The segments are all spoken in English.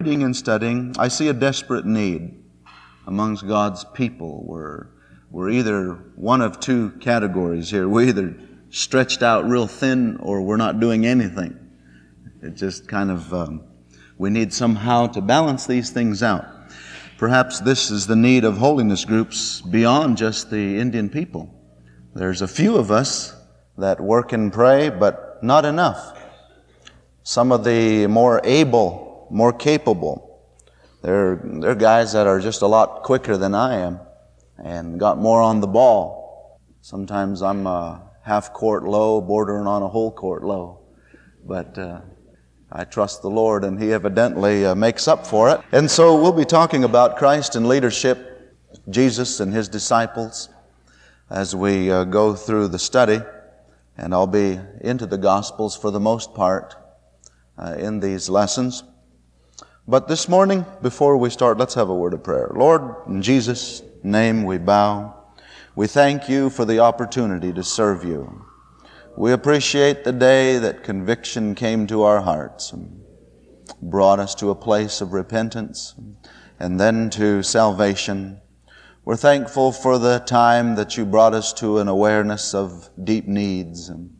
Reading and studying, I see a desperate need amongst God's people. We're, we're either one of two categories here. We're either stretched out real thin or we're not doing anything. It just kind of, um, we need somehow to balance these things out. Perhaps this is the need of holiness groups beyond just the Indian people. There's a few of us that work and pray, but not enough. Some of the more able, more capable, they're, they're guys that are just a lot quicker than I am and got more on the ball. Sometimes I'm a half court low, bordering on a whole court low. But uh, I trust the Lord, and He evidently uh, makes up for it. And so we'll be talking about Christ and leadership, Jesus and His disciples, as we uh, go through the study. And I'll be into the Gospels for the most part uh, in these lessons. But this morning, before we start, let's have a word of prayer. Lord, in Jesus' name we bow. We thank you for the opportunity to serve you. We appreciate the day that conviction came to our hearts and brought us to a place of repentance and then to salvation. We're thankful for the time that you brought us to an awareness of deep needs and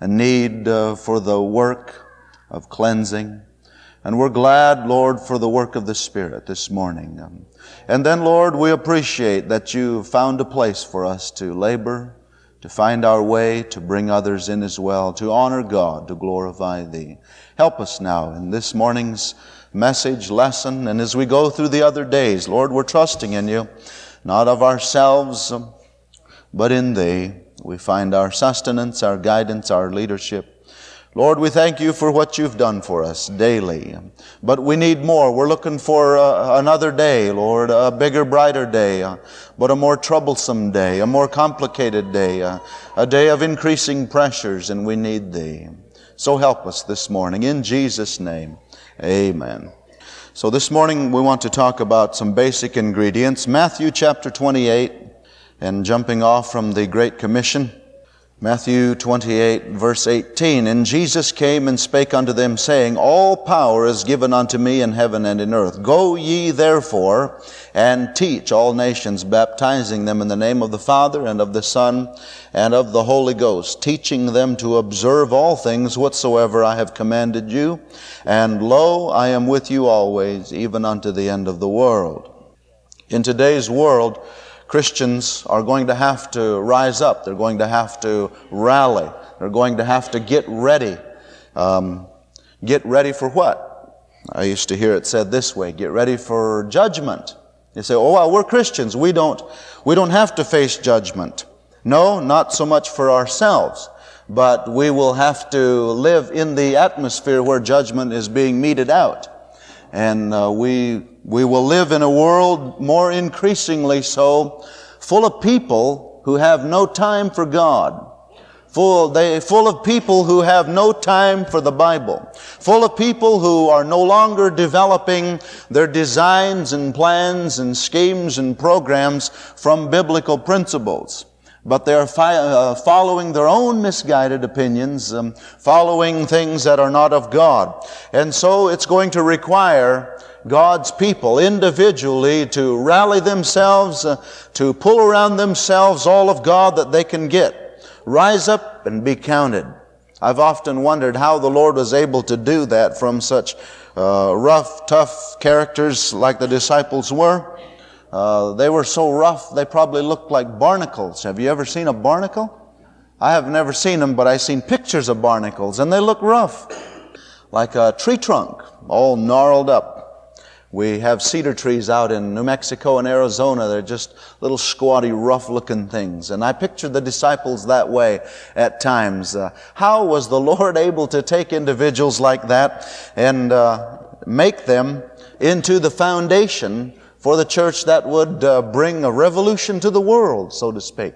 a need uh, for the work of cleansing. And we're glad, Lord, for the work of the Spirit this morning. And then, Lord, we appreciate that you found a place for us to labor to find our way, to bring others in as well, to honor God, to glorify Thee. Help us now in this morning's message, lesson, and as we go through the other days, Lord, we're trusting in You, not of ourselves, but in Thee. We find our sustenance, our guidance, our leadership. Lord, we thank you for what you've done for us daily. But we need more. We're looking for uh, another day, Lord, a bigger, brighter day, uh, but a more troublesome day, a more complicated day, uh, a day of increasing pressures, and we need Thee. So help us this morning. In Jesus' name, amen. So this morning we want to talk about some basic ingredients. Matthew chapter 28, and jumping off from the Great Commission. Matthew 28, verse 18. And Jesus came and spake unto them, saying, All power is given unto me in heaven and in earth. Go ye therefore and teach all nations, baptizing them in the name of the Father and of the Son and of the Holy Ghost, teaching them to observe all things whatsoever I have commanded you. And lo, I am with you always, even unto the end of the world. In today's world, Christians are going to have to rise up. They're going to have to rally. They're going to have to get ready. Um, get ready for what? I used to hear it said this way, get ready for judgment. You say, oh, well, we're Christians. We don't, we don't have to face judgment. No, not so much for ourselves, but we will have to live in the atmosphere where judgment is being meted out. And uh, we we will live in a world more increasingly so, full of people who have no time for God. Full, they, full of people who have no time for the Bible. Full of people who are no longer developing their designs and plans and schemes and programs from biblical principles but they're fi- uh, following their own misguided opinions, um, following things that are not of God. And so it's going to require God's people individually to rally themselves, uh, to pull around themselves all of God that they can get. Rise up and be counted. I've often wondered how the Lord was able to do that from such uh, rough, tough characters like the disciples were. Uh, they were so rough, they probably looked like barnacles. Have you ever seen a barnacle? I have never seen them, but I've seen pictures of barnacles, and they look rough, like a tree trunk, all gnarled up. We have cedar trees out in New Mexico and Arizona. They're just little squatty, rough looking things. And I picture the disciples that way at times. Uh, how was the Lord able to take individuals like that and uh, make them into the foundation for the church that would uh, bring a revolution to the world, so to speak?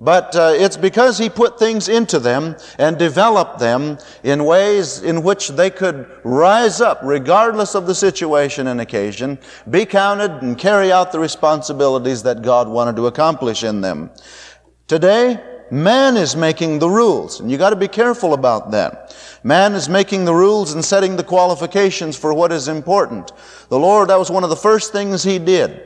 But uh, it's because he put things into them and developed them in ways in which they could rise up regardless of the situation and occasion, be counted and carry out the responsibilities that God wanted to accomplish in them. Today, man is making the rules. And you got to be careful about that. Man is making the rules and setting the qualifications for what is important. The Lord, that was one of the first things He did,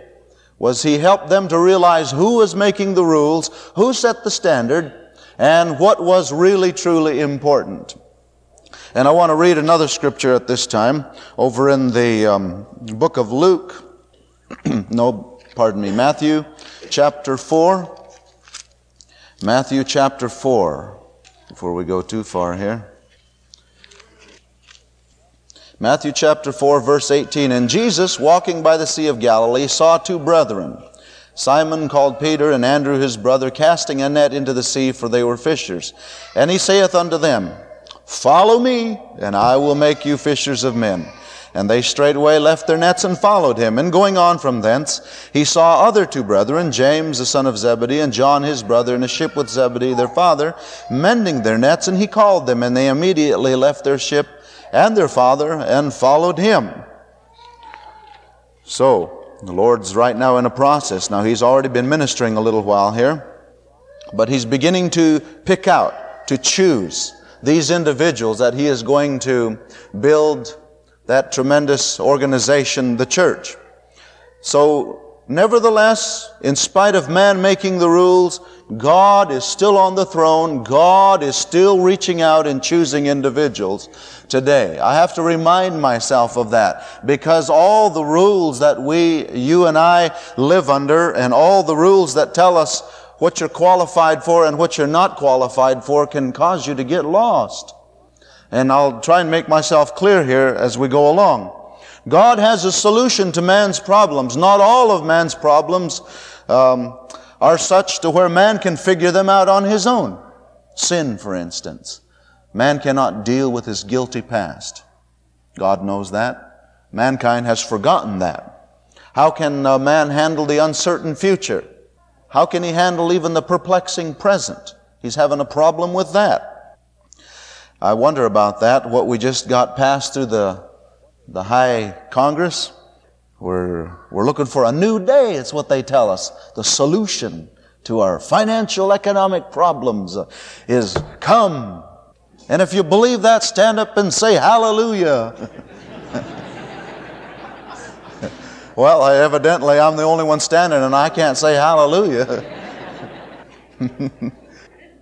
was He helped them to realize who was making the rules, who set the standard, and what was really truly important. And I want to read another scripture at this time over in the um, book of Luke. no, pardon me, Matthew chapter 4. Matthew chapter 4, before we go too far here. Matthew chapter 4, verse 18. And Jesus, walking by the Sea of Galilee, saw two brethren, Simon called Peter, and Andrew his brother, casting a net into the sea, for they were fishers. And he saith unto them, Follow me, and I will make you fishers of men. And they straightway left their nets and followed him. And going on from thence, he saw other two brethren, James the son of Zebedee, and John his brother, in a ship with Zebedee their father, mending their nets, and he called them, and they immediately left their ship and their father and followed him. So, the Lord's right now in a process. Now, He's already been ministering a little while here, but He's beginning to pick out, to choose these individuals that He is going to build that tremendous organization, the church. So, nevertheless, in spite of man making the rules, God is still on the throne. God is still reaching out and choosing individuals today. I have to remind myself of that because all the rules that we, you and I live under and all the rules that tell us what you're qualified for and what you're not qualified for can cause you to get lost. And I'll try and make myself clear here as we go along. God has a solution to man's problems. Not all of man's problems um, are such to where man can figure them out on his own. Sin, for instance. Man cannot deal with his guilty past. God knows that. Mankind has forgotten that. How can man handle the uncertain future? How can he handle even the perplexing present? He's having a problem with that. I wonder about that, what we just got passed through the, the high Congress. We're, we're looking for a new day, it's what they tell us. The solution to our financial economic problems is come. And if you believe that, stand up and say hallelujah. well, I, evidently I'm the only one standing and I can't say hallelujah.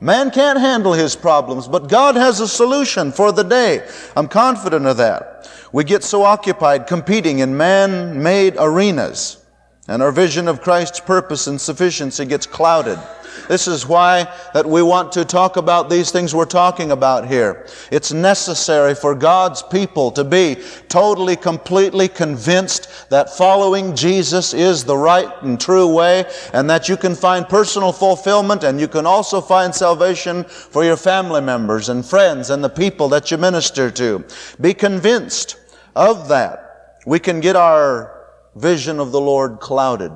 Man can't handle his problems, but God has a solution for the day. I'm confident of that. We get so occupied competing in man made arenas, and our vision of Christ's purpose and sufficiency gets clouded. This is why that we want to talk about these things we're talking about here. It's necessary for God's people to be totally, completely convinced that following Jesus is the right and true way and that you can find personal fulfillment and you can also find salvation for your family members and friends and the people that you minister to. Be convinced of that. We can get our vision of the Lord clouded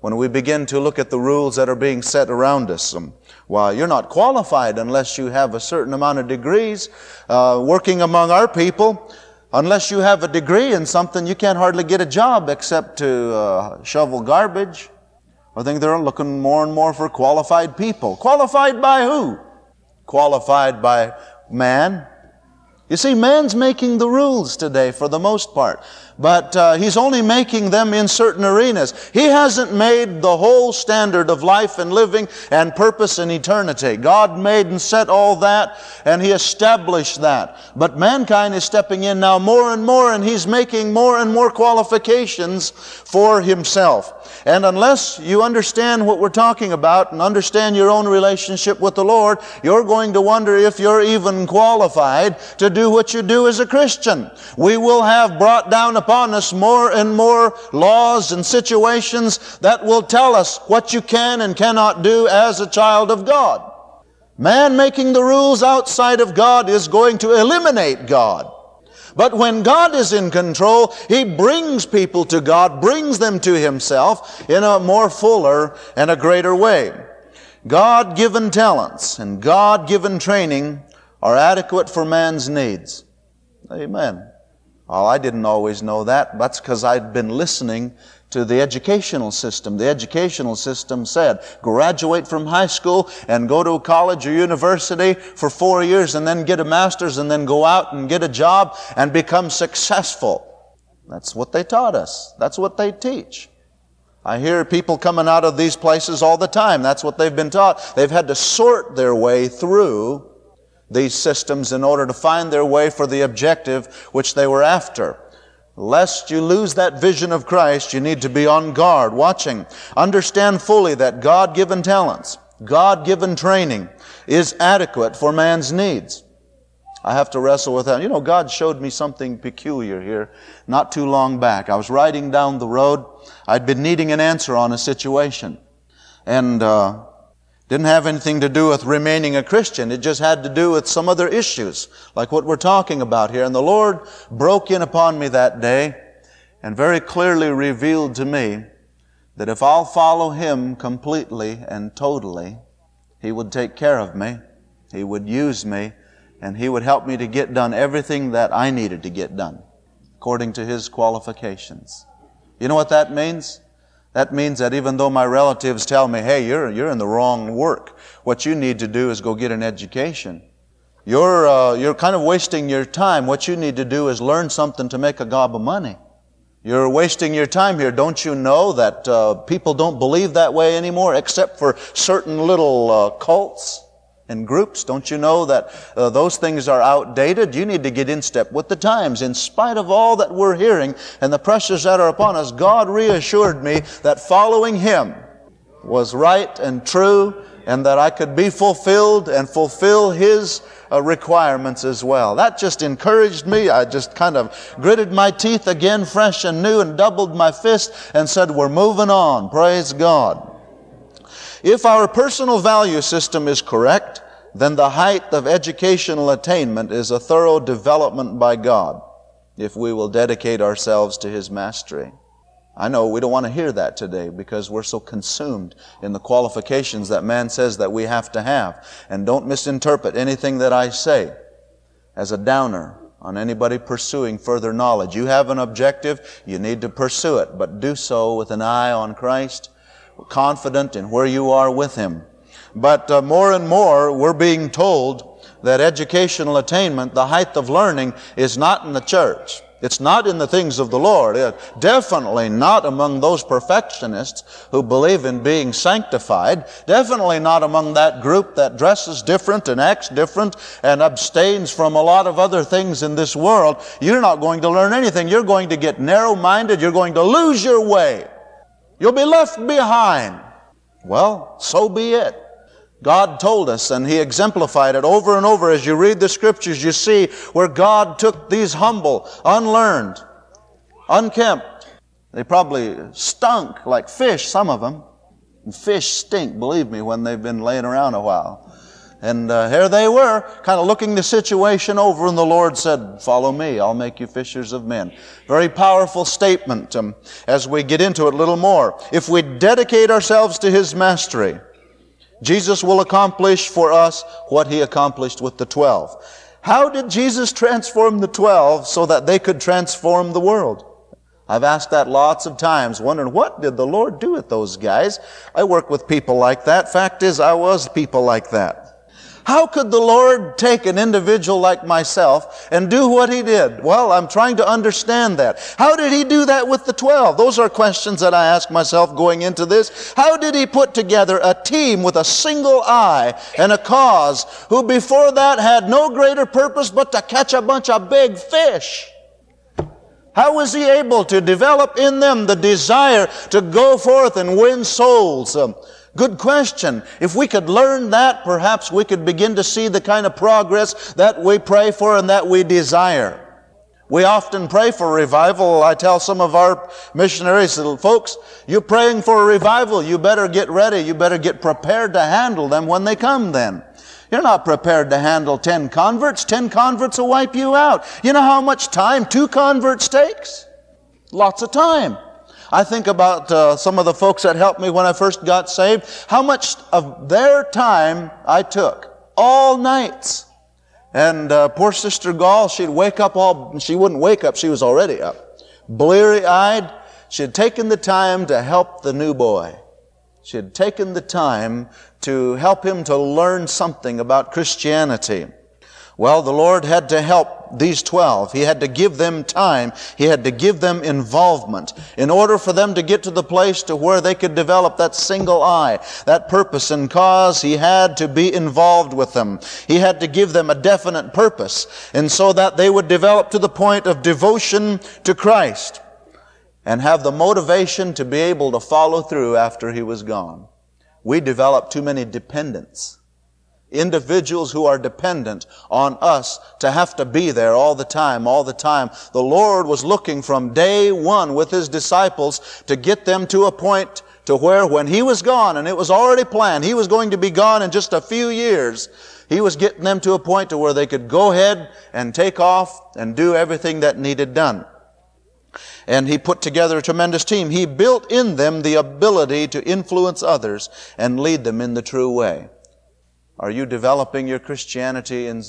when we begin to look at the rules that are being set around us. Um, well, you're not qualified unless you have a certain amount of degrees. Uh, working among our people, unless you have a degree in something, you can't hardly get a job except to uh, shovel garbage. I think they're looking more and more for qualified people. Qualified by who? Qualified by man. You see, man's making the rules today for the most part but uh, he's only making them in certain arenas. He hasn't made the whole standard of life and living and purpose and eternity. God made and set all that, and he established that. But mankind is stepping in now more and more, and he's making more and more qualifications for himself. And unless you understand what we're talking about and understand your own relationship with the Lord, you're going to wonder if you're even qualified to do what you do as a Christian. We will have brought down upon us more and more laws and situations that will tell us what you can and cannot do as a child of God. Man making the rules outside of God is going to eliminate God. But when God is in control, He brings people to God, brings them to Himself in a more fuller and a greater way. God given talents and God given training are adequate for man's needs. Amen. Well, I didn't always know that. That's because I'd been listening to the educational system. The educational system said, graduate from high school and go to a college or university for four years and then get a master's and then go out and get a job and become successful. That's what they taught us. That's what they teach. I hear people coming out of these places all the time. That's what they've been taught. They've had to sort their way through these systems in order to find their way for the objective which they were after. Lest you lose that vision of Christ, you need to be on guard, watching. Understand fully that God-given talents, God-given training is adequate for man's needs. I have to wrestle with that. You know, God showed me something peculiar here not too long back. I was riding down the road. I'd been needing an answer on a situation. And uh, didn't have anything to do with remaining a Christian. It just had to do with some other issues, like what we're talking about here. And the Lord broke in upon me that day and very clearly revealed to me that if I'll follow Him completely and totally, He would take care of me. He would use me and He would help me to get done everything that I needed to get done according to His qualifications. You know what that means? That means that even though my relatives tell me, hey, you're, you're in the wrong work, what you need to do is go get an education. You're, uh, you're kind of wasting your time. What you need to do is learn something to make a gob of money. You're wasting your time here. Don't you know that uh, people don't believe that way anymore except for certain little uh, cults? And groups. Don't you know that uh, those things are outdated? You need to get in step with the times. In spite of all that we're hearing and the pressures that are upon us, God reassured me that following Him was right and true and that I could be fulfilled and fulfill His uh, requirements as well. That just encouraged me. I just kind of gritted my teeth again, fresh and new, and doubled my fist and said, We're moving on. Praise God. If our personal value system is correct, then the height of educational attainment is a thorough development by God if we will dedicate ourselves to His mastery. I know we don't want to hear that today because we're so consumed in the qualifications that man says that we have to have. And don't misinterpret anything that I say as a downer on anybody pursuing further knowledge. You have an objective, you need to pursue it, but do so with an eye on Christ confident in where you are with Him. But uh, more and more, we're being told that educational attainment, the height of learning, is not in the church. It's not in the things of the Lord. It, definitely not among those perfectionists who believe in being sanctified. Definitely not among that group that dresses different and acts different and abstains from a lot of other things in this world. You're not going to learn anything. You're going to get narrow-minded. You're going to lose your way. You'll be left behind. Well, so be it. God told us, and He exemplified it over and over. As you read the scriptures, you see where God took these humble, unlearned, unkempt. They probably stunk like fish, some of them. And fish stink, believe me, when they've been laying around a while. And uh, here they were, kind of looking the situation over, and the Lord said, Follow me, I'll make you fishers of men. Very powerful statement um, as we get into it a little more. If we dedicate ourselves to His mastery, Jesus will accomplish for us what He accomplished with the twelve. How did Jesus transform the twelve so that they could transform the world? I've asked that lots of times, wondering what did the Lord do with those guys? I work with people like that. Fact is, I was people like that. How could the Lord take an individual like myself and do what He did? Well, I'm trying to understand that. How did He do that with the 12? Those are questions that I ask myself going into this. How did He put together a team with a single eye and a cause who before that had no greater purpose but to catch a bunch of big fish? How was he able to develop in them the desire to go forth and win souls? Um, Good question. If we could learn that, perhaps we could begin to see the kind of progress that we pray for and that we desire. We often pray for revival. I tell some of our missionaries, folks, you're praying for a revival. You better get ready. You better get prepared to handle them when they come then. You're not prepared to handle 10 converts. 10 converts will wipe you out. You know how much time two converts takes? Lots of time. I think about uh, some of the folks that helped me when I first got saved, how much of their time I took, all nights. And uh, poor Sister Gall, she'd wake up all, she wouldn't wake up, she was already up. Bleary eyed, she had taken the time to help the new boy. She had taken the time to help him to learn something about Christianity. Well, the Lord had to help these 12. He had to give them time. He had to give them involvement in order for them to get to the place to where they could develop that single eye, that purpose and cause. He had to be involved with them. He had to give them a definite purpose and so that they would develop to the point of devotion to Christ and have the motivation to be able to follow through after he was gone. We develop too many dependents individuals who are dependent on us to have to be there all the time, all the time. The Lord was looking from day one with His disciples to get them to a point to where when He was gone, and it was already planned, He was going to be gone in just a few years, He was getting them to a point to where they could go ahead and take off and do everything that needed done. And he put together a tremendous team. He built in them the ability to influence others and lead them in the true way. Are you developing your Christianity in,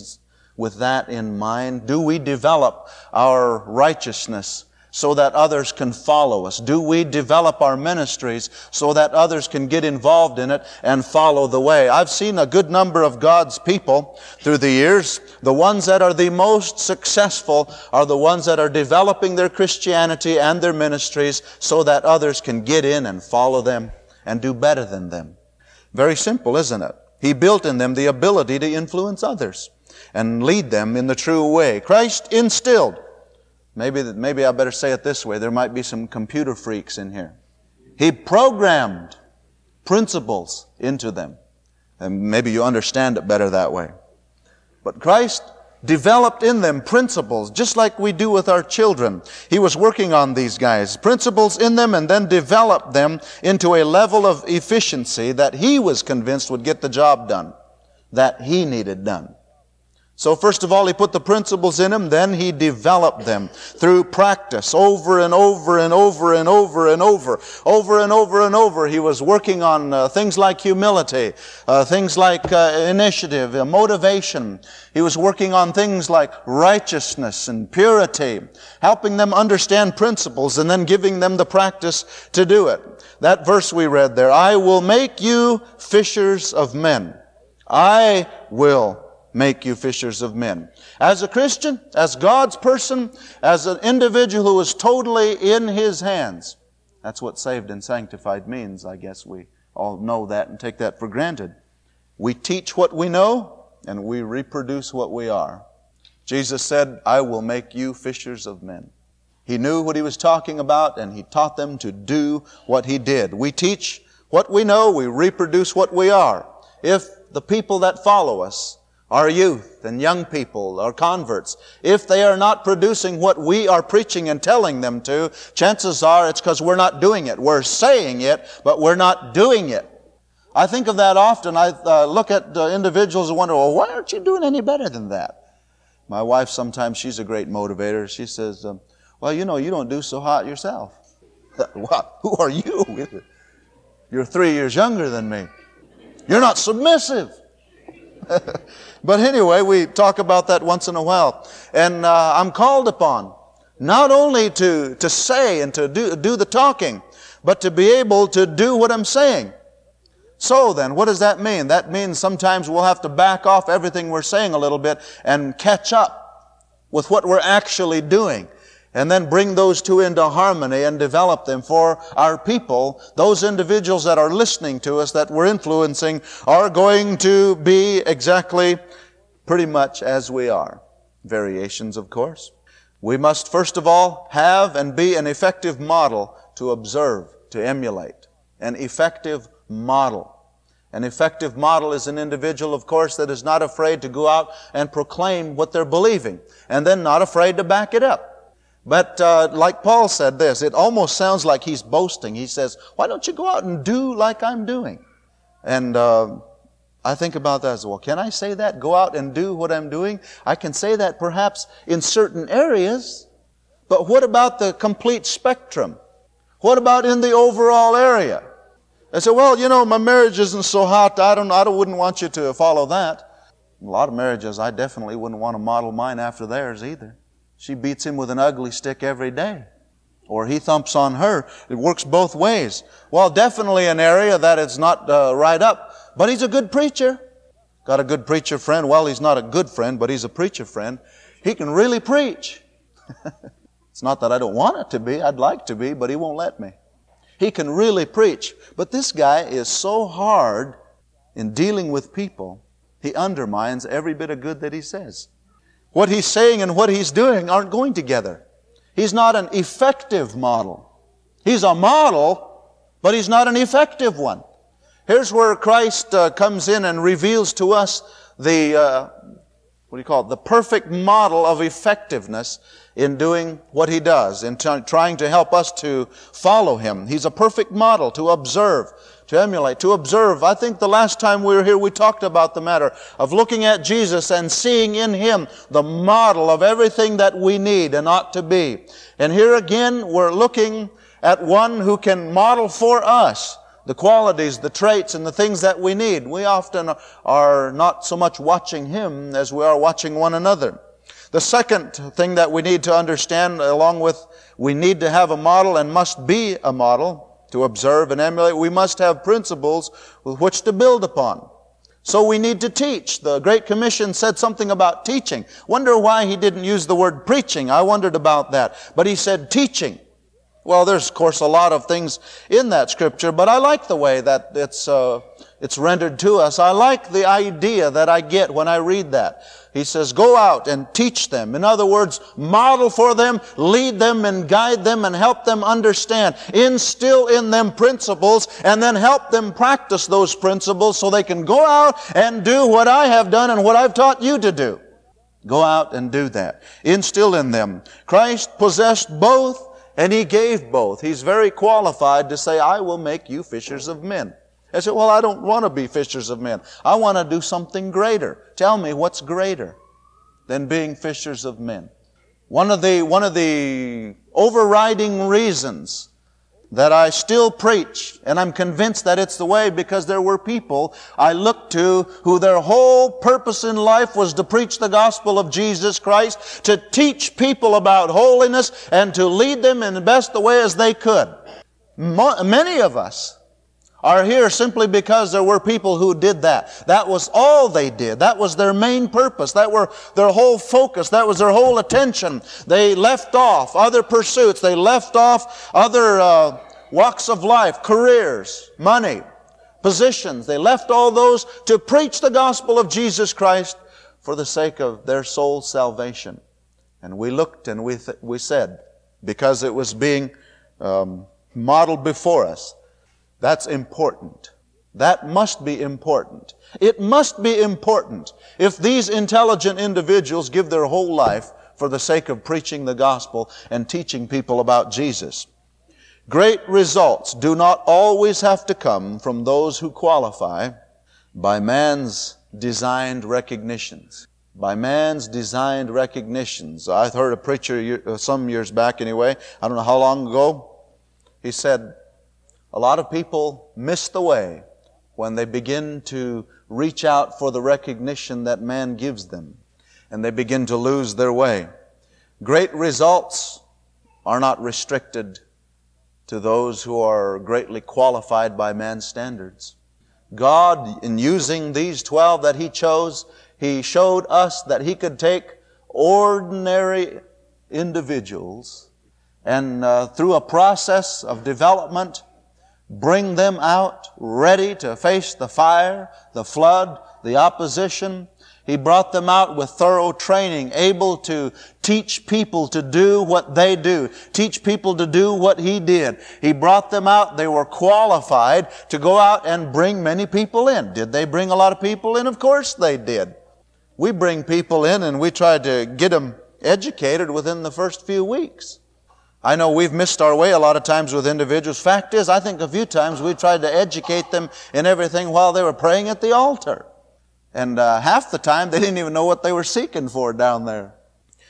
with that in mind? Do we develop our righteousness so that others can follow us? Do we develop our ministries so that others can get involved in it and follow the way? I've seen a good number of God's people through the years. The ones that are the most successful are the ones that are developing their Christianity and their ministries so that others can get in and follow them and do better than them. Very simple, isn't it? He built in them the ability to influence others and lead them in the true way. Christ instilled. Maybe, maybe I better say it this way. There might be some computer freaks in here. He programmed principles into them. And maybe you understand it better that way. But Christ developed in them principles, just like we do with our children. He was working on these guys, principles in them, and then developed them into a level of efficiency that he was convinced would get the job done, that he needed done. So first of all, he put the principles in him, then he developed them through practice over and over and over and over and over. Over and over and over, he was working on uh, things like humility, uh, things like uh, initiative, uh, motivation. He was working on things like righteousness and purity, helping them understand principles and then giving them the practice to do it. That verse we read there, I will make you fishers of men. I will make you fishers of men. As a Christian, as God's person, as an individual who is totally in His hands. That's what saved and sanctified means. I guess we all know that and take that for granted. We teach what we know and we reproduce what we are. Jesus said, I will make you fishers of men. He knew what he was talking about and he taught them to do what he did. We teach what we know, we reproduce what we are. If the people that follow us our youth and young people, our converts, if they are not producing what we are preaching and telling them to, chances are it's because we're not doing it. We're saying it, but we're not doing it. I think of that often. I uh, look at uh, individuals and wonder, well, why aren't you doing any better than that? My wife, sometimes she's a great motivator. She says, um, well, you know, you don't do so hot yourself. what? Who are you? You're three years younger than me. You're not submissive. but anyway, we talk about that once in a while. And uh, I'm called upon not only to, to say and to do, do the talking, but to be able to do what I'm saying. So then, what does that mean? That means sometimes we'll have to back off everything we're saying a little bit and catch up with what we're actually doing and then bring those two into harmony and develop them for our people. Those individuals that are listening to us, that we're influencing, are going to be exactly pretty much as we are. Variations, of course. We must first of all have and be an effective model to observe, to emulate. An effective model. An effective model is an individual, of course, that is not afraid to go out and proclaim what they're believing, and then not afraid to back it up. But uh, like Paul said this, it almost sounds like he's boasting. He says, why don't you go out and do like I'm doing? And uh, I think about that as well. Can I say that? Go out and do what I'm doing? I can say that perhaps in certain areas, but what about the complete spectrum? What about in the overall area? I said, well, you know, my marriage isn't so hot. I don't, I wouldn't want you to follow that. A lot of marriages, I definitely wouldn't want to model mine after theirs either. She beats him with an ugly stick every day. Or he thumps on her. It works both ways. Well, definitely an area that is not uh, right up, but he's a good preacher. Got a good preacher friend. Well, he's not a good friend, but he's a preacher friend. He can really preach. it's not that I don't want it to be. I'd like to be, but he won't let me. He can really preach. But this guy is so hard in dealing with people, he undermines every bit of good that he says. What he's saying and what he's doing aren't going together. He's not an effective model. He's a model, but he's not an effective one. Here's where Christ uh, comes in and reveals to us the, uh, what do you call it, the perfect model of effectiveness in doing what he does, in t- trying to help us to follow him. He's a perfect model to observe, to emulate, to observe. I think the last time we were here, we talked about the matter of looking at Jesus and seeing in him the model of everything that we need and ought to be. And here again, we're looking at one who can model for us the qualities, the traits, and the things that we need. We often are not so much watching him as we are watching one another. The second thing that we need to understand, along with we need to have a model and must be a model to observe and emulate, we must have principles with which to build upon. So we need to teach. The Great Commission said something about teaching. Wonder why he didn't use the word preaching. I wondered about that. But he said teaching. Well, there's of course a lot of things in that scripture, but I like the way that it's uh, it's rendered to us. I like the idea that I get when I read that. He says, go out and teach them. In other words, model for them, lead them and guide them and help them understand. Instill in them principles and then help them practice those principles so they can go out and do what I have done and what I've taught you to do. Go out and do that. Instill in them. Christ possessed both and He gave both. He's very qualified to say, I will make you fishers of men. I said, well, I don't want to be fishers of men. I want to do something greater. Tell me what's greater than being fishers of men. One of the, one of the overriding reasons that I still preach, and I'm convinced that it's the way because there were people I looked to who their whole purpose in life was to preach the gospel of Jesus Christ, to teach people about holiness, and to lead them in the best the way as they could. Many of us are here simply because there were people who did that. That was all they did. That was their main purpose. That were their whole focus. That was their whole attention. They left off other pursuits. They left off other uh, walks of life, careers, money, positions. They left all those to preach the gospel of Jesus Christ for the sake of their soul salvation. And we looked and we, th- we said, because it was being um, modeled before us, that's important. That must be important. It must be important if these intelligent individuals give their whole life for the sake of preaching the gospel and teaching people about Jesus. Great results do not always have to come from those who qualify by man's designed recognitions. By man's designed recognitions. I heard a preacher uh, some years back anyway, I don't know how long ago, he said, a lot of people miss the way when they begin to reach out for the recognition that man gives them, and they begin to lose their way. Great results are not restricted to those who are greatly qualified by man's standards. God, in using these 12 that He chose, He showed us that He could take ordinary individuals and uh, through a process of development bring them out ready to face the fire, the flood, the opposition. He brought them out with thorough training, able to teach people to do what they do, teach people to do what he did. He brought them out. They were qualified to go out and bring many people in. Did they bring a lot of people in? Of course they did. We bring people in and we try to get them educated within the first few weeks. I know we've missed our way a lot of times with individuals. Fact is, I think a few times we tried to educate them in everything while they were praying at the altar. And uh, half the time they didn't even know what they were seeking for down there.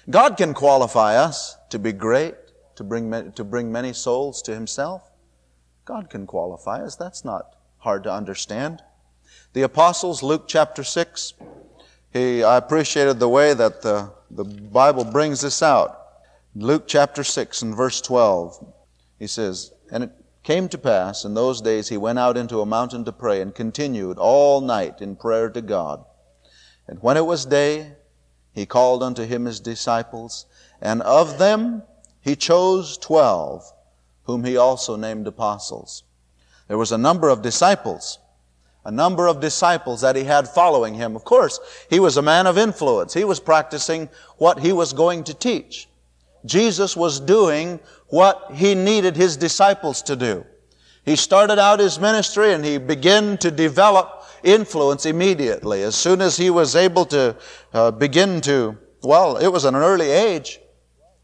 God can qualify us to be great, to bring, to bring many souls to Himself. God can qualify us. That's not hard to understand. The apostles, Luke chapter 6, He, I appreciated the way that the, the Bible brings this out. Luke chapter 6 and verse 12, he says, And it came to pass in those days he went out into a mountain to pray and continued all night in prayer to God. And when it was day, he called unto him his disciples, and of them he chose twelve, whom he also named apostles. There was a number of disciples, a number of disciples that he had following him. Of course, he was a man of influence. He was practicing what he was going to teach. Jesus was doing what he needed his disciples to do. He started out his ministry and he began to develop influence immediately. As soon as he was able to uh, begin to, well, it was an early age,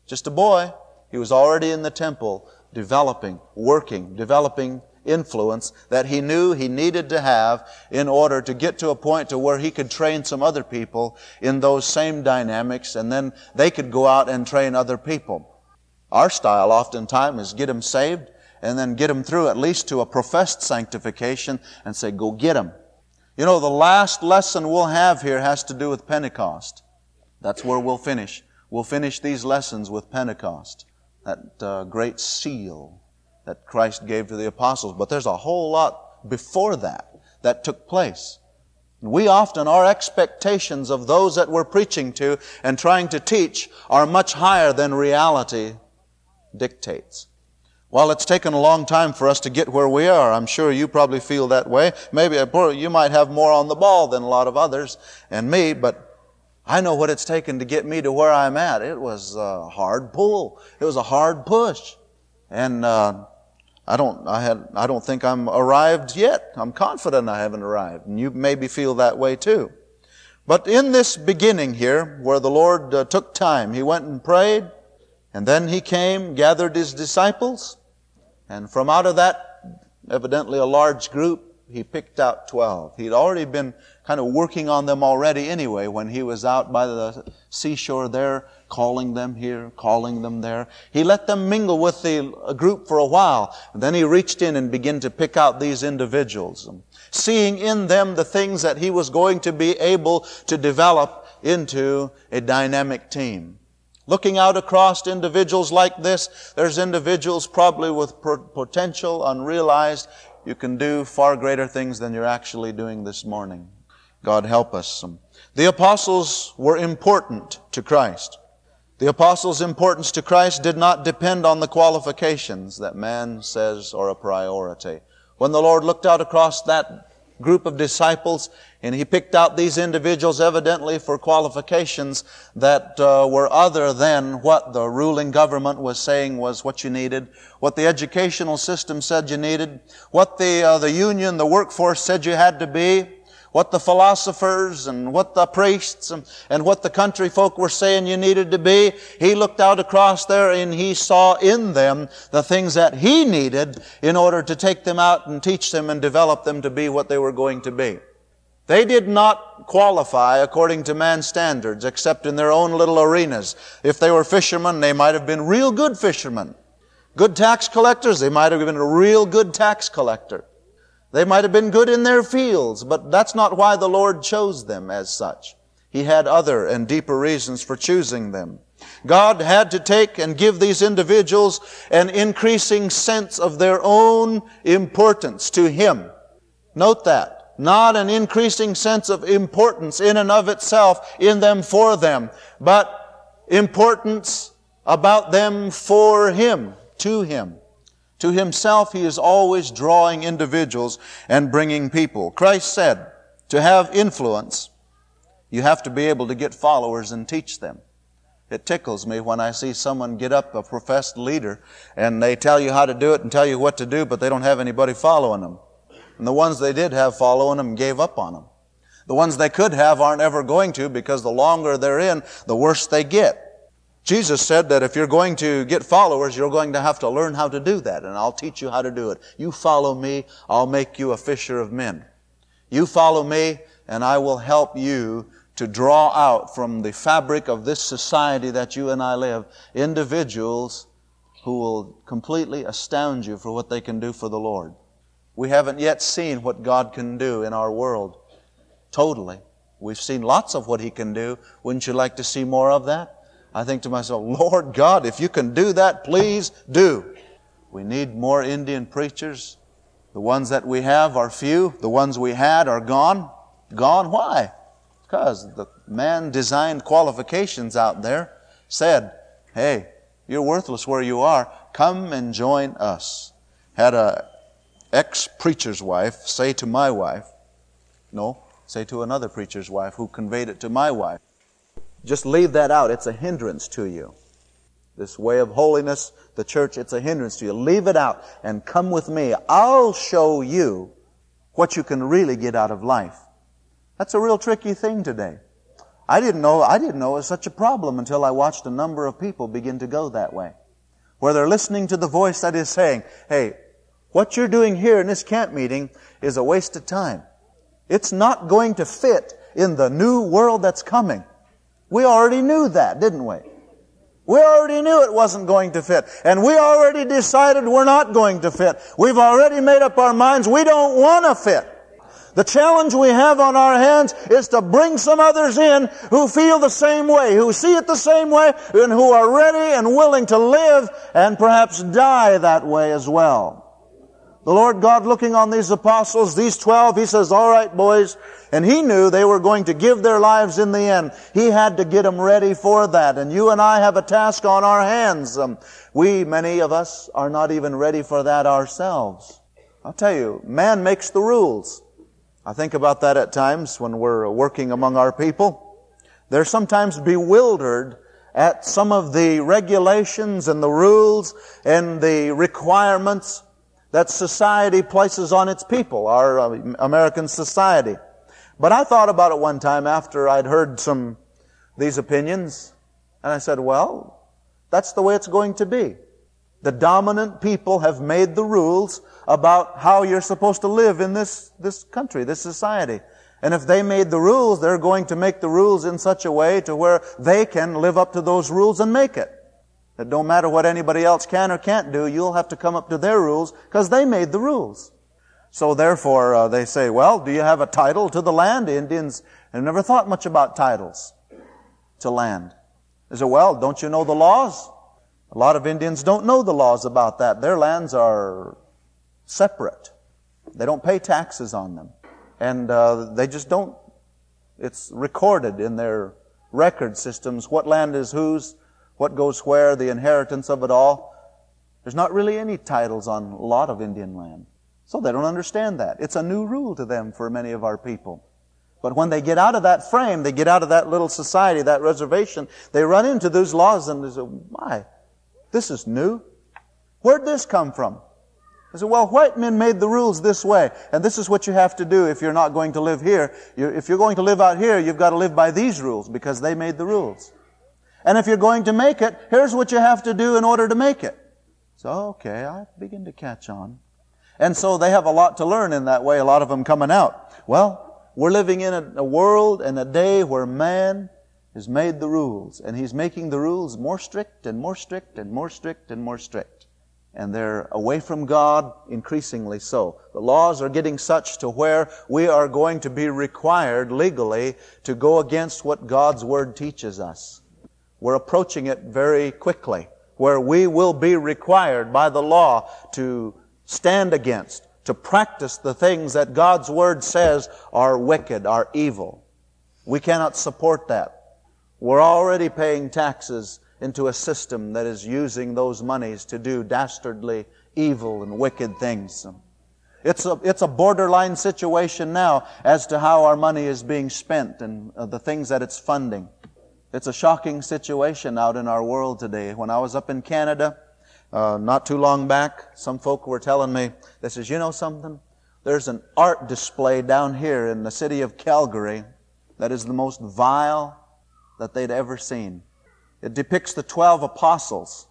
just a boy. He was already in the temple developing, working, developing influence that he knew he needed to have in order to get to a point to where he could train some other people in those same dynamics and then they could go out and train other people. Our style oftentimes is get them saved and then get them through at least to a professed sanctification and say, go get them. You know, the last lesson we'll have here has to do with Pentecost. That's where we'll finish. We'll finish these lessons with Pentecost, that uh, great seal that Christ gave to the apostles. But there's a whole lot before that that took place. We often, our expectations of those that we're preaching to and trying to teach are much higher than reality dictates. While it's taken a long time for us to get where we are, I'm sure you probably feel that way. Maybe you might have more on the ball than a lot of others and me, but I know what it's taken to get me to where I'm at. It was a hard pull. It was a hard push. And uh, I don't, I had, I don't think I'm arrived yet. I'm confident I haven't arrived. And you maybe feel that way too. But in this beginning here, where the Lord uh, took time, He went and prayed, and then He came, gathered His disciples, and from out of that, evidently a large group, He picked out twelve. He'd already been kind of working on them already anyway when He was out by the seashore there calling them here, calling them there. He let them mingle with the group for a while, and then he reached in and began to pick out these individuals, seeing in them the things that he was going to be able to develop into a dynamic team. Looking out across individuals like this, there's individuals probably with potential unrealized. You can do far greater things than you're actually doing this morning. God help us. Um, the apostles were important to Christ. The apostles' importance to Christ did not depend on the qualifications that man says are a priority. When the Lord looked out across that group of disciples and he picked out these individuals evidently for qualifications that uh, were other than what the ruling government was saying was what you needed, what the educational system said you needed, what the, uh, the union, the workforce said you had to be, what the philosophers and what the priests and, and, what the country folk were saying you needed to be. He looked out across there and he saw in them the things that he needed in order to take them out and teach them and develop them to be what they were going to be. They did not qualify according to man's standards except in their own little arenas. If they were fishermen, they might have been real good fishermen. Good tax collectors, they might have been a real good tax collector. They might have been good in their fields, but that's not why the Lord chose them as such. He had other and deeper reasons for choosing them. God had to take and give these individuals an increasing sense of their own importance to Him. Note that. Not an increasing sense of importance in and of itself in them for them, but importance about them for Him, to Him. To himself, he is always drawing individuals and bringing people. Christ said, to have influence, you have to be able to get followers and teach them. It tickles me when I see someone get up, a professed leader, and they tell you how to do it and tell you what to do, but they don't have anybody following them. And the ones they did have following them gave up on them. The ones they could have aren't ever going to because the longer they're in, the worse they get. Jesus said that if you're going to get followers, you're going to have to learn how to do that, and I'll teach you how to do it. You follow me, I'll make you a fisher of men. You follow me, and I will help you to draw out from the fabric of this society that you and I live individuals who will completely astound you for what they can do for the Lord. We haven't yet seen what God can do in our world totally. We've seen lots of what He can do. Wouldn't you like to see more of that? I think to myself, Lord God, if you can do that, please do. We need more Indian preachers. The ones that we have are few. The ones we had are gone. Gone. Why? Because the man designed qualifications out there said, hey, you're worthless where you are. Come and join us. Had a ex-preacher's wife say to my wife, no, say to another preacher's wife who conveyed it to my wife. Just leave that out. It's a hindrance to you. This way of holiness, the church, it's a hindrance to you. Leave it out and come with me. I'll show you what you can really get out of life. That's a real tricky thing today. I didn't know, I didn't know it was such a problem until I watched a number of people begin to go that way. Where they're listening to the voice that is saying, hey, what you're doing here in this camp meeting is a waste of time. It's not going to fit in the new world that's coming. We already knew that, didn't we? We already knew it wasn't going to fit. And we already decided we're not going to fit. We've already made up our minds we don't want to fit. The challenge we have on our hands is to bring some others in who feel the same way, who see it the same way, and who are ready and willing to live and perhaps die that way as well. The Lord God looking on these apostles, these twelve, He says, all right, boys. And He knew they were going to give their lives in the end. He had to get them ready for that. And you and I have a task on our hands. Um, we, many of us, are not even ready for that ourselves. I'll tell you, man makes the rules. I think about that at times when we're working among our people. They're sometimes bewildered at some of the regulations and the rules and the requirements that society places on its people, our uh, American society. But I thought about it one time after I'd heard some these opinions, and I said, well, that's the way it's going to be. The dominant people have made the rules about how you're supposed to live in this, this country, this society. And if they made the rules, they're going to make the rules in such a way to where they can live up to those rules and make it. It don't matter what anybody else can or can't do, you'll have to come up to their rules because they made the rules. So therefore, uh, they say, well, do you have a title to the land? Indians have never thought much about titles to land. They say, well, don't you know the laws? A lot of Indians don't know the laws about that. Their lands are separate. They don't pay taxes on them. And uh, they just don't, it's recorded in their record systems what land is whose, what goes where, the inheritance of it all. There's not really any titles on a lot of Indian land. So they don't understand that. It's a new rule to them for many of our people. But when they get out of that frame, they get out of that little society, that reservation, they run into those laws and they say, my, this is new. Where'd this come from? They say, well, white men made the rules this way, and this is what you have to do if you're not going to live here. if you're going to live out here, you've got to live by these rules because they made the rules. And if you're going to make it, here's what you have to do in order to make it. So, okay, I begin to catch on. And so they have a lot to learn in that way, a lot of them coming out. Well, we're living in a, a world and a day where man has made the rules, and he's making the rules more strict and more strict and more strict and more strict. And they're away from God increasingly so. The laws are getting such to where we are going to be required legally to go against what God's Word teaches us. We're approaching it very quickly, where we will be required by the law to stand against, to practice the things that God's Word says are wicked, are evil. We cannot support that. We're already paying taxes into a system that is using those monies to do dastardly evil and wicked things. It's a, it's a borderline situation now as to how our money is being spent and uh, the things that it's funding. It's a shocking situation out in our world today. When I was up in Canada, uh, not too long back, some folk were telling me, they says, you know something? There's an art display down here in the city of Calgary that is the most vile that they'd ever seen. It depicts the twelve apostles.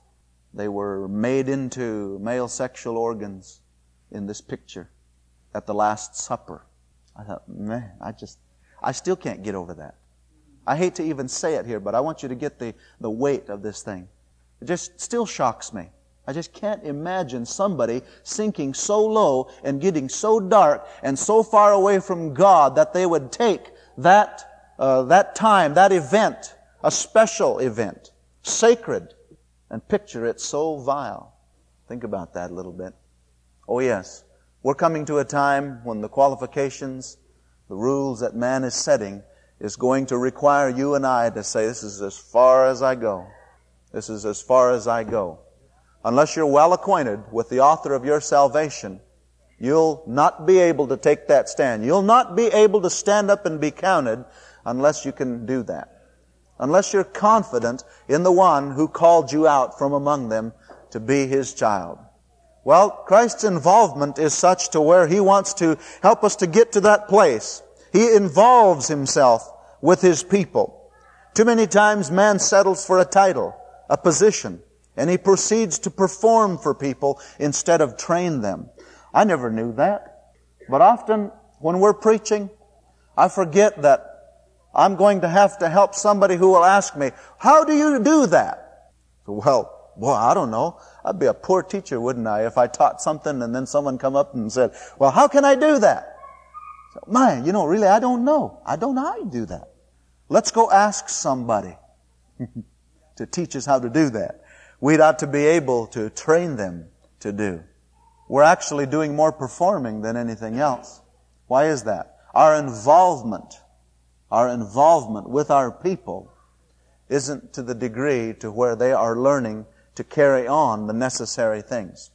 They were made into male sexual organs in this picture at the Last Supper. I thought, man, I just, I still can't get over that. I hate to even say it here, but I want you to get the, the weight of this thing. It just still shocks me. I just can't imagine somebody sinking so low and getting so dark and so far away from God that they would take that uh, that time, that event, a special event, sacred, and picture it so vile. Think about that a little bit. Oh yes, we're coming to a time when the qualifications, the rules that man is setting is going to require you and I to say, this is as far as I go. This is as far as I go. Unless you're well acquainted with the author of your salvation, you'll not be able to take that stand. You'll not be able to stand up and be counted unless you can do that. Unless you're confident in the one who called you out from among them to be his child. Well, Christ's involvement is such to where he wants to help us to get to that place. He involves himself with his people. Too many times man settles for a title, a position, and he proceeds to perform for people instead of train them. I never knew that. But often when we're preaching, I forget that I'm going to have to help somebody who will ask me, how do you do that? Well, boy, I don't know. I'd be a poor teacher, wouldn't I, if I taught something and then someone come up and said, well, how can I do that? So, man, you know, really, I don't know. I don't know how you do that. Let's go ask somebody to teach us how to do that. We'd ought to be able to train them to do. We're actually doing more performing than anything else. Why is that? Our involvement, our involvement with our people isn't to the degree to where they are learning to carry on the necessary things.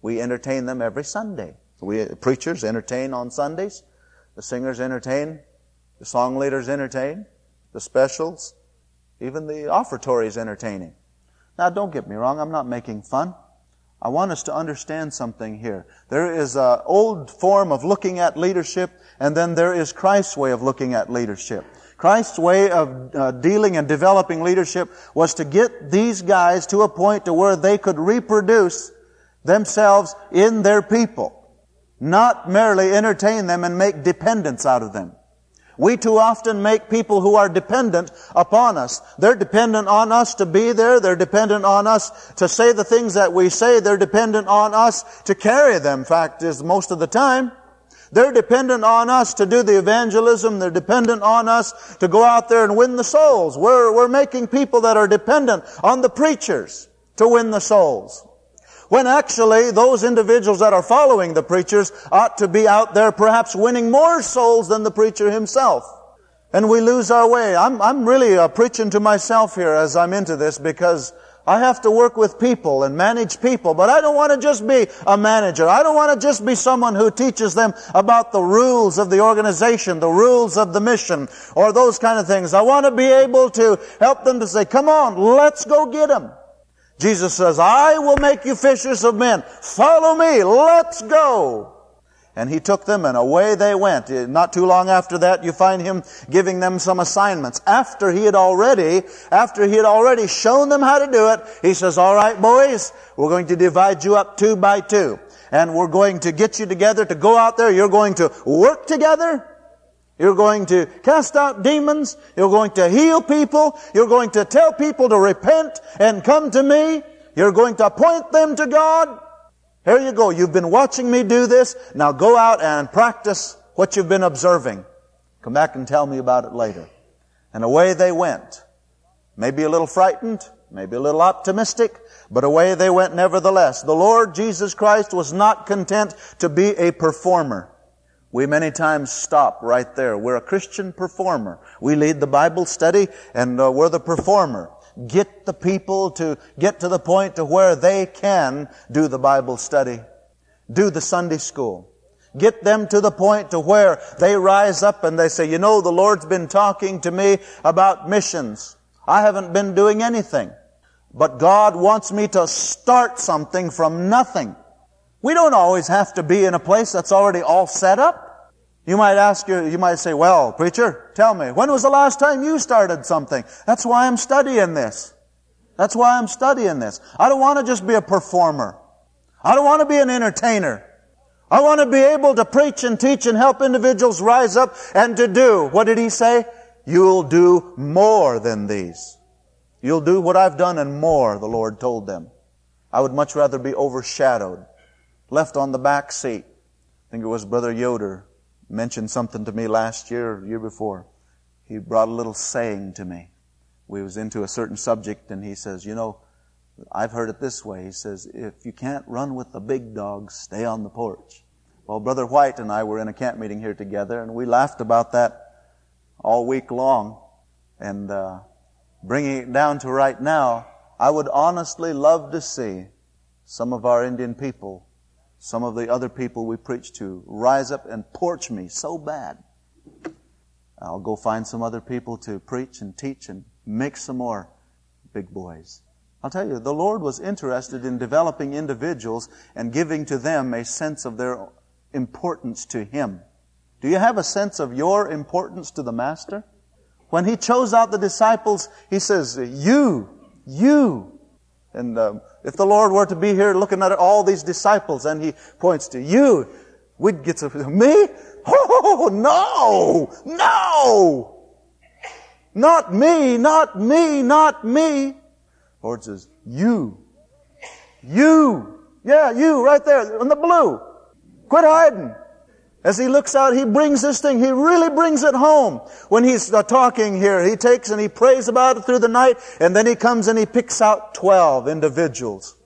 We entertain them every Sunday. We preachers entertain on Sundays. The singers entertain. The song leaders entertain. The specials. Even the offertory is entertaining. Now don't get me wrong, I'm not making fun. I want us to understand something here. There is an old form of looking at leadership, and then there is Christ's way of looking at leadership. Christ's way of uh, dealing and developing leadership was to get these guys to a point to where they could reproduce themselves in their people. Not merely entertain them and make dependents out of them. We too often make people who are dependent upon us. They're dependent on us to be there. They're dependent on us to say the things that we say. They're dependent on us to carry them. Fact is, most of the time, they're dependent on us to do the evangelism. They're dependent on us to go out there and win the souls. We're, we're making people that are dependent on the preachers to win the souls. When actually those individuals that are following the preachers ought to be out there perhaps winning more souls than the preacher himself. And we lose our way. I'm, I'm really uh, preaching to myself here as I'm into this because I have to work with people and manage people, but I don't want to just be a manager. I don't want to just be someone who teaches them about the rules of the organization, the rules of the mission, or those kind of things. I want to be able to help them to say, come on, let's go get them. Jesus says, I will make you fishers of men. Follow me. Let's go. And he took them and away they went. Eh, not too long after that, you find him giving them some assignments. After he had already, after he had already shown them how to do it, he says, all right, boys, we're going to divide you up two by two. And we're going to get you together to go out there. You're going to work together. You're going to cast out demons. You're going to heal people. You're going to tell people to repent and come to me. You're going to point them to God. Here you go. You've been watching me do this. Now go out and practice what you've been observing. Come back and tell me about it later. And away they went. Maybe a little frightened, maybe a little optimistic, but away they went nevertheless. The Lord Jesus Christ was not content to be a performer. We many times stop right there. We're a Christian performer. We lead the Bible study and uh, we're the performer get the people to get to the point to where they can do the Bible study, do the Sunday school. Get them to the point to where they rise up and they say, you know, the Lord's been talking to me about missions. I haven't been doing anything. But God wants me to start something from nothing. We don't always have to be in a place that's already all set up. You might ask you, you might say, well, preacher, tell me, when was the last time you started something? That's why I'm studying this. That's why I'm studying this. I don't want to just be a performer. I don't want to be an entertainer. I want to be able to preach and teach and help individuals rise up and to do. What did he say? You'll do more than these. You'll do what I've done and more, the Lord told them. I would much rather be overshadowed, left on the back seat. I think it was Brother Yoder mentioned something to me last year or year before. he brought a little saying to me. We was into a certain subject and he says, you know, I've heard it this way. He says, if you can't run with the big dogs, stay on the porch. Well, Brother White and I were in a camp meeting here together and we laughed about that all week long. And, uh, bringing it down to right now, I would honestly love to see some of our Indian people, some of the other people we preach to, rise up and porch me so bad. I'll go find some other people to preach and teach and make some more big boys. I'll tell you, the Lord was interested in developing individuals and giving to them a sense of their importance to Him. Do you have a sense of your importance to the Master? When He chose out the disciples, He says, you, you. And um, if the Lord were to be here looking at all these disciples and He points to you, we'd get to, me? Oh, no! No! Not me, not me, not me. The Lord says, you. You. Yeah, you, right there, in the blue. Quit hiding. As he looks out, he brings this thing, he really brings it home. When he's uh, talking here, he takes and he prays about it through the night, and then he comes and he picks out 12 individuals.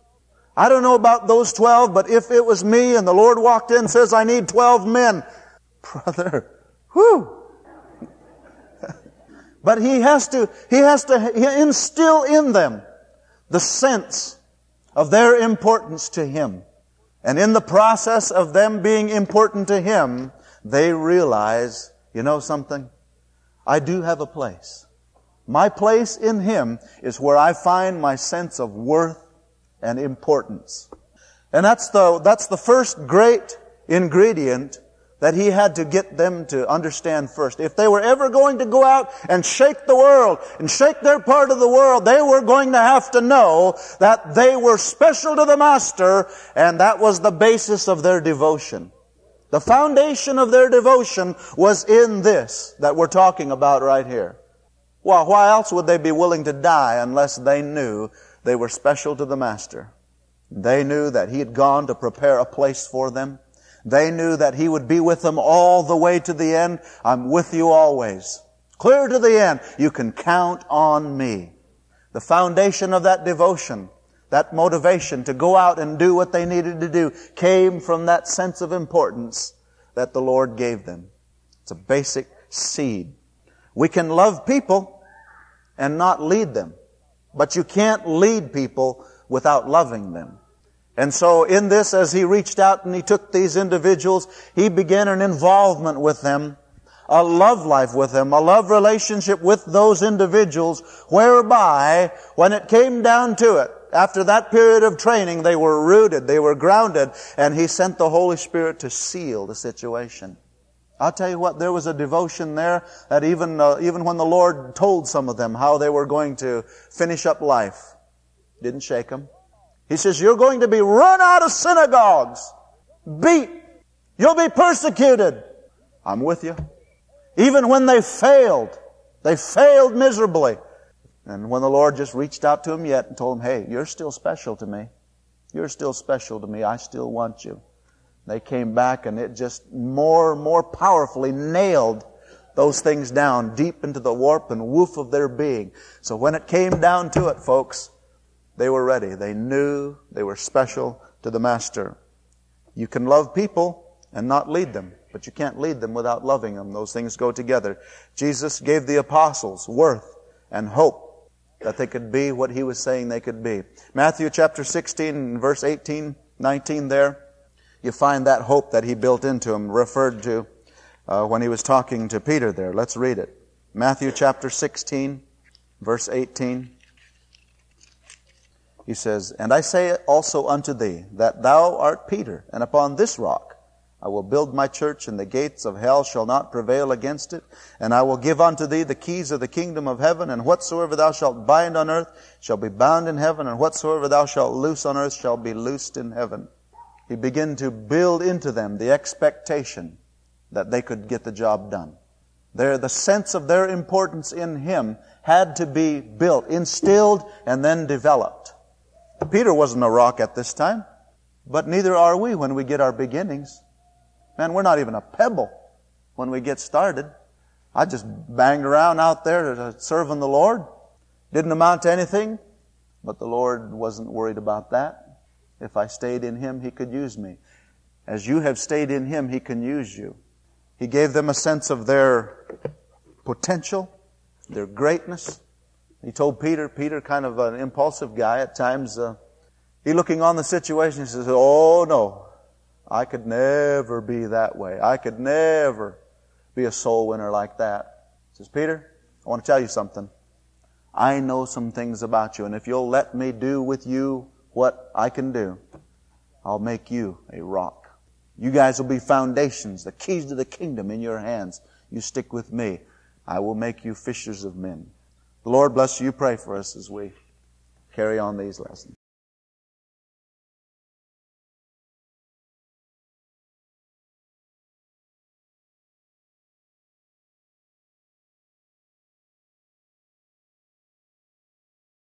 I don't know about those 12, but if it was me and the Lord walked in and says, I need 12 men, brother, whew. but he has to, he has to instill in them the sense of their importance to him. And in the process of them being important to him, they realize, you know something? I do have a place. My place in him is where I find my sense of worth and importance. And that's the, that's the first great ingredient that he had to get them to understand first. If they were ever going to go out and shake the world and shake their part of the world, they were going to have to know that they were special to the Master and that was the basis of their devotion. The foundation of their devotion was in this that we're talking about right here. Well, why else would they be willing to die unless they knew they were special to the Master? They knew that He had gone to prepare a place for them. They knew that He would be with them all the way to the end. I'm with you always. Clear to the end. You can count on me. The foundation of that devotion, that motivation to go out and do what they needed to do came from that sense of importance that the Lord gave them. It's a basic seed. We can love people and not lead them. But you can't lead people without loving them. And so in this, as he reached out and he took these individuals, he began an involvement with them, a love life with them, a love relationship with those individuals, whereby, when it came down to it, after that period of training, they were rooted, they were grounded, and he sent the Holy Spirit to seal the situation. I'll tell you what, there was a devotion there that even, uh, even when the Lord told some of them how they were going to finish up life, didn't shake them. He says, you're going to be run out of synagogues, beat. You'll be persecuted. I'm with you. Even when they failed, they failed miserably. And when the Lord just reached out to them yet and told them, hey, you're still special to me. You're still special to me. I still want you. They came back and it just more, more powerfully nailed those things down deep into the warp and woof of their being. So when it came down to it, folks, they were ready. They knew they were special to the Master. You can love people and not lead them, but you can't lead them without loving them. Those things go together. Jesus gave the apostles worth and hope that they could be what he was saying they could be. Matthew chapter 16 verse 18, 19 there, you find that hope that he built into them referred to uh, when he was talking to Peter there. Let's read it. Matthew chapter 16 verse 18. He says, And I say also unto thee, that thou art Peter, and upon this rock I will build my church, and the gates of hell shall not prevail against it. And I will give unto thee the keys of the kingdom of heaven, and whatsoever thou shalt bind on earth shall be bound in heaven, and whatsoever thou shalt loose on earth shall be loosed in heaven. He began to build into them the expectation that they could get the job done. There, the sense of their importance in Him had to be built, instilled, and then developed. Peter wasn't a rock at this time, but neither are we when we get our beginnings. Man, we're not even a pebble when we get started. I just banged around out there serving the Lord. Didn't amount to anything, but the Lord wasn't worried about that. If I stayed in Him, He could use me. As you have stayed in Him, He can use you. He gave them a sense of their potential, their greatness. He told Peter, Peter, kind of an impulsive guy at times, uh, he looking on the situation, he says, Oh no, I could never be that way. I could never be a soul winner like that. He says, Peter, I want to tell you something. I know some things about you, and if you'll let me do with you what I can do, I'll make you a rock. You guys will be foundations, the keys to the kingdom in your hands. You stick with me. I will make you fishers of men. The Lord bless you. Pray for us as we carry on these lessons.